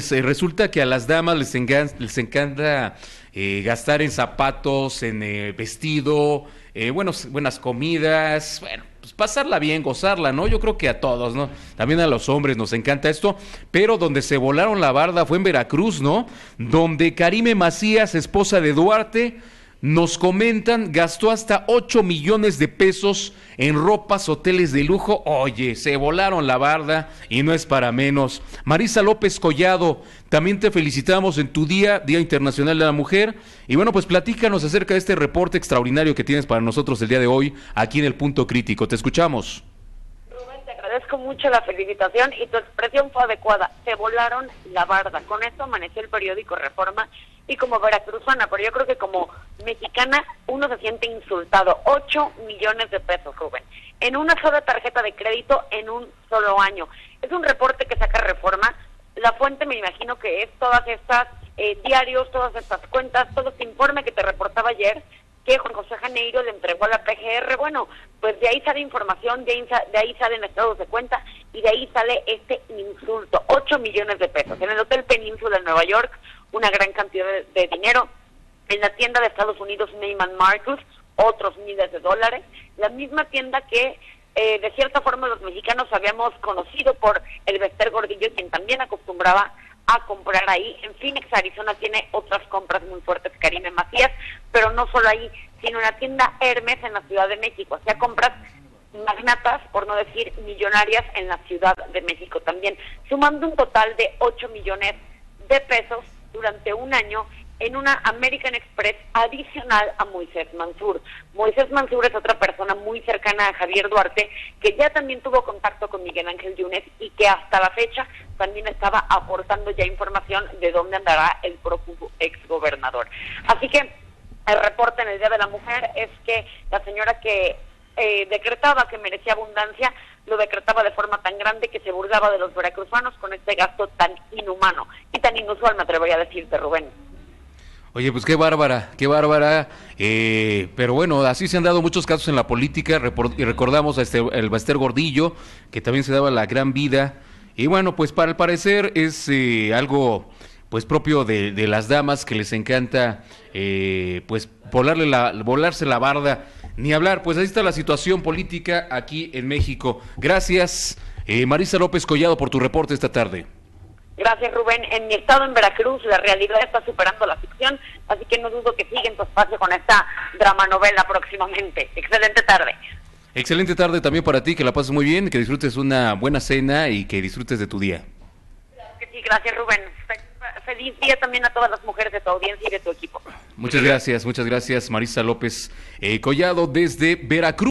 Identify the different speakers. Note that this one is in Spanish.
Speaker 1: Pues, eh, resulta que a las damas les, encanta eh, gastar en zapatos, en eh, vestido, buenos, buenas comidas, bueno, pues pasarla bien, gozarla, ¿no? Yo creo que a todos, ¿no? También a los hombres nos encanta esto, pero donde se volaron la barda fue en Veracruz, ¿no? Donde Karime Macías, esposa de Duarte, nos comentan, gastó hasta 8 millones de pesos en ropas, hoteles de lujo. Oye, se volaron la barda y no es para menos. Marisa López Collado, también te felicitamos en tu día, Día Internacional de la Mujer. Y bueno, pues platícanos acerca de este reporte extraordinario que tienes para nosotros el día de hoy aquí en el Punto Crítico. Te escuchamos.
Speaker 2: Rubén, te agradezco mucho la felicitación y tu expresión fue adecuada. Se volaron la barda. Con esto amaneció el periódico Reforma y como veracruzana, pero yo creo que como mexicana uno se siente insultado. 8 millones de pesos, Rubén, en una sola tarjeta de crédito en un solo año. Es un reporte que saca reforma. La fuente me imagino que es todas estas eh, diarios, todas estas cuentas, todo este informe que te reportaba ayer que Juan José Janeiro le entregó a la PGR. Bueno, pues de ahí sale información, de ahí, de ahí salen estados de cuenta y de ahí sale este insulto. 8 millones de pesos. En el Hotel Península de Nueva York, una gran cantidad de, dinero. En la tienda de Estados Unidos, Neyman Marcus, otros miles de dólares. La misma tienda que eh, de cierta forma los mexicanos habíamos conocido por el Vester Gordillo, quien también acostumbraba a comprar ahí. En Phoenix, Arizona tiene otras compras muy fuertes, Karime Macías, pero no solo ahí, sino en la tienda Hermes en la Ciudad de México. O sea, compras magnatas, por no decir millonarias, en la Ciudad de México también, sumando un total de 8 millones de pesos durante un año en una American Express adicional a Moisés Mansur. Moisés Mansur es otra persona muy cercana a Javier Duarte que ya también tuvo contacto con Miguel Ángel Yunes y que hasta la fecha también estaba aportando ya información de dónde andará el prófugo exgobernador. Así que el reporte en el Día de la Mujer es que la señora que eh, decretaba que merecía abundancia, lo decretaba de forma tan grande que se burlaba de los veracruzanos con este gasto tan tan inusual, me atrevería a decirte, Rubén.
Speaker 1: Oye, pues qué bárbara, qué bárbara. Eh, pero bueno, así se han dado muchos casos en la política. Y recordamos a este, el Baster Gordillo, que también se daba la gran vida. Y bueno, pues para el parecer es eh, algo pues propio de, las damas que les encanta eh, pues volarle la, volarse la barda. Ni hablar, pues ahí está la situación política aquí en México. Gracias, Marisa López Collado, por tu reporte esta tarde.
Speaker 2: Gracias, Rubén. En mi estado, en Veracruz, la realidad está superando la ficción, así que no dudo que siguen tu espacio con esta drama novela próximamente. Excelente tarde.
Speaker 1: Excelente tarde también para ti, que la pases muy bien, que disfrutes una buena cena y que disfrutes de tu día.
Speaker 2: Sí, gracias, Rubén. Feliz día también a todas las mujeres de tu audiencia y de tu equipo.
Speaker 1: Muchas gracias, muchas gracias, Marisa López eh, Collado desde Veracruz.